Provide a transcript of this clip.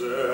say